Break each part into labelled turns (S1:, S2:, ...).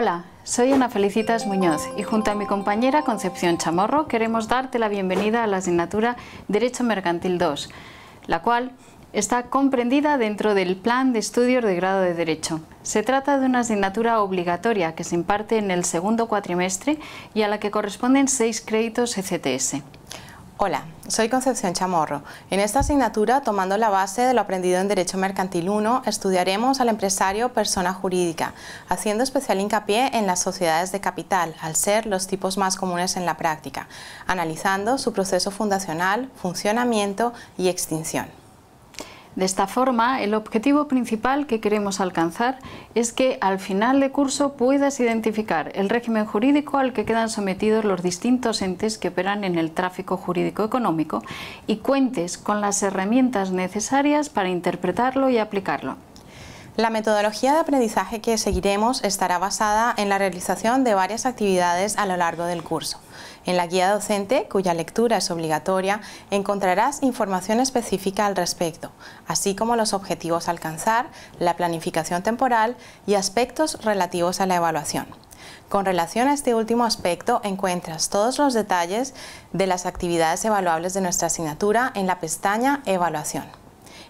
S1: Hola, soy Ana Felicitas Muñoz y junto a mi compañera Concepción Chamorro queremos darte la bienvenida a la asignatura Derecho Mercantil 2, la cual está comprendida dentro del Plan de Estudios de Grado de Derecho. Se trata de una asignatura obligatoria que se imparte en el segundo cuatrimestre y a la que corresponden seis créditos ECTS.
S2: Hola, soy Concepción Chamorro. En esta asignatura, tomando la base de lo aprendido en Derecho Mercantil 1, estudiaremos al empresario persona jurídica, haciendo especial hincapié en las sociedades de capital, al ser los tipos más comunes en la práctica, analizando su proceso fundacional, funcionamiento y extinción.
S1: De esta forma, el objetivo principal que queremos alcanzar es que al final de curso puedas identificar el régimen jurídico al que quedan sometidos los distintos entes que operan en el tráfico jurídico económico y cuentes con las herramientas necesarias para interpretarlo y aplicarlo.
S2: La metodología de aprendizaje que seguiremos estará basada en la realización de varias actividades a lo largo del curso. En la guía docente, cuya lectura es obligatoria, encontrarás información específica al respecto, así como los objetivos a alcanzar, la planificación temporal y aspectos relativos a la evaluación. Con relación a este último aspecto, encuentras todos los detalles de las actividades evaluables de nuestra asignatura en la pestaña Evaluación.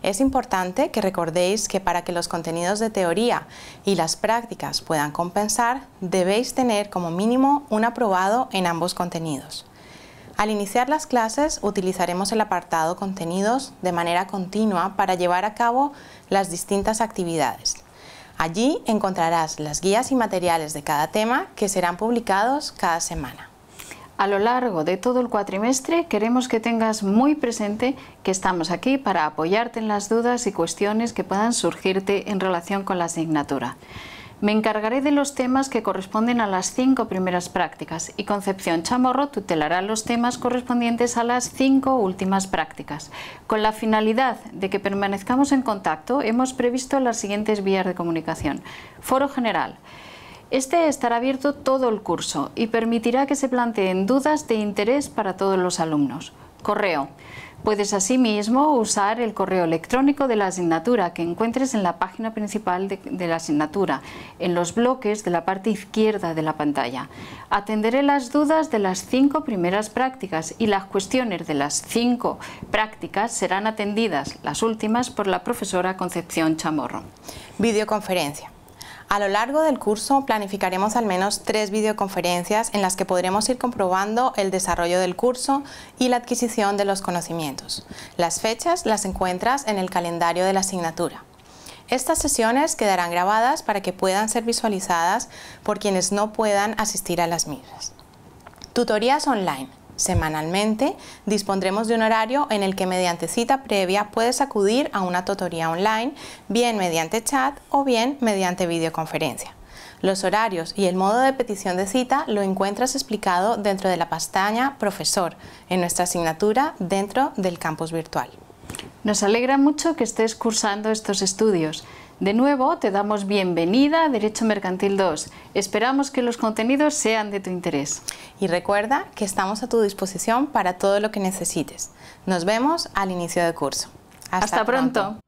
S2: Es importante que recordéis que para que los contenidos de teoría y las prácticas puedan compensar, debéis tener como mínimo un aprobado en ambos contenidos. Al iniciar las clases utilizaremos el apartado Contenidos de manera continua para llevar a cabo las distintas actividades. Allí encontrarás las guías y materiales de cada tema que serán publicados cada semana.
S1: A lo largo de todo el cuatrimestre queremos que tengas muy presente que estamos aquí para apoyarte en las dudas y cuestiones que puedan surgirte en relación con la asignatura. Me encargaré de los temas que corresponden a las cinco primeras prácticas y Concepción Chamorro tutelará los temas correspondientes a las cinco últimas prácticas. Con la finalidad de que permanezcamos en contacto, hemos previsto las siguientes vías de comunicación. Foro general. Este estará abierto todo el curso y permitirá que se planteen dudas de interés para todos los alumnos. Correo. Puedes asimismo usar el correo electrónico de la asignatura que encuentres en la página principal de, la asignatura, en los bloques de la parte izquierda de la pantalla. Atenderé las dudas de las cinco primeras prácticas y las cuestiones de las cinco prácticas serán atendidas, las últimas, por la profesora Concepción Chamorro.
S2: Videoconferencia. A lo largo del curso planificaremos al menos tres videoconferencias en las que podremos ir comprobando el desarrollo del curso y la adquisición de los conocimientos. Las fechas las encuentras en el calendario de la asignatura. Estas sesiones quedarán grabadas para que puedan ser visualizadas por quienes no puedan asistir a las mismas. Tutorías online. Semanalmente dispondremos de un horario en el que mediante cita previa puedes acudir a una tutoría online, bien mediante chat o bien mediante videoconferencia. Los horarios y el modo de petición de cita lo encuentras explicado dentro de la pestaña Profesor en nuestra asignatura dentro del campus virtual.
S1: Nos alegra mucho que estés cursando estos estudios. De nuevo, te damos bienvenida a Derecho Mercantil 2. Esperamos que los contenidos sean de tu interés.
S2: Y recuerda que estamos a tu disposición para todo lo que necesites. Nos vemos al inicio del curso.
S1: Hasta, Hasta pronto.